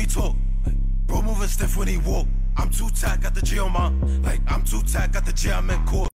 me talk. Bro moving stiff when he walk. I'm too tight, got the G on my. Like, I'm too tight, got the G, I'm in court.